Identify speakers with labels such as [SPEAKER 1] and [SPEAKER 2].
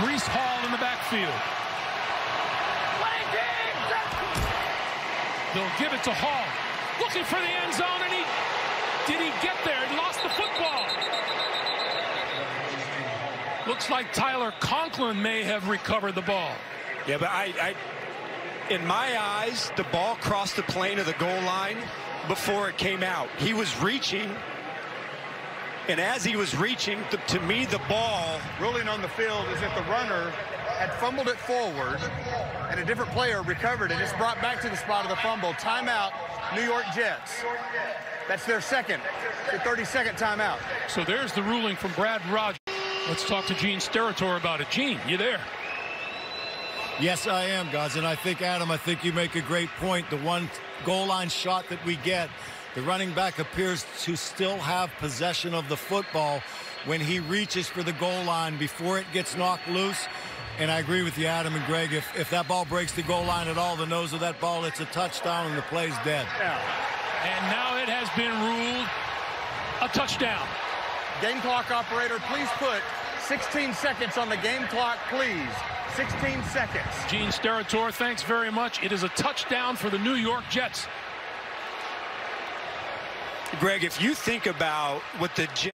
[SPEAKER 1] Breece Hall in the backfield. They'll give it to Hall. Looking for the end zone, and he did he get there? He lost the football. Looks like Tyler Conklin may have recovered the ball.
[SPEAKER 2] Yeah, but I, I in my eyes, the ball crossed the plane of the goal line before it came out. He was reaching, and as he was reaching, to, to me, the ball.
[SPEAKER 3] Ruling on the field is that the runner had fumbled it forward, and a different player recovered it. It's brought back to the spot of the fumble. Timeout, New York Jets. That's their second, their 32nd timeout.
[SPEAKER 1] So there's the ruling from Brad Rogers. Let's talk to Gene Steratore about it. Gene, you there?
[SPEAKER 4] Yes, I am, guys. And I think, Adam, I think you make a great point. The one goal line shot that we get, the running back appears to still have possession of the football when he reaches for the goal line before it gets knocked loose. And I agree with you, Adam and Greg. If, if that ball breaks the goal line at all, the nose of that ball, it's a touchdown and the play's dead.
[SPEAKER 1] Yeah. And now it has been ruled a touchdown.
[SPEAKER 3] Game clock operator, please put 16 seconds on the game clock, please. 16 seconds.
[SPEAKER 1] Gene Steratore, thanks very much. It is a touchdown for the New York Jets.
[SPEAKER 2] Greg, if you think about what the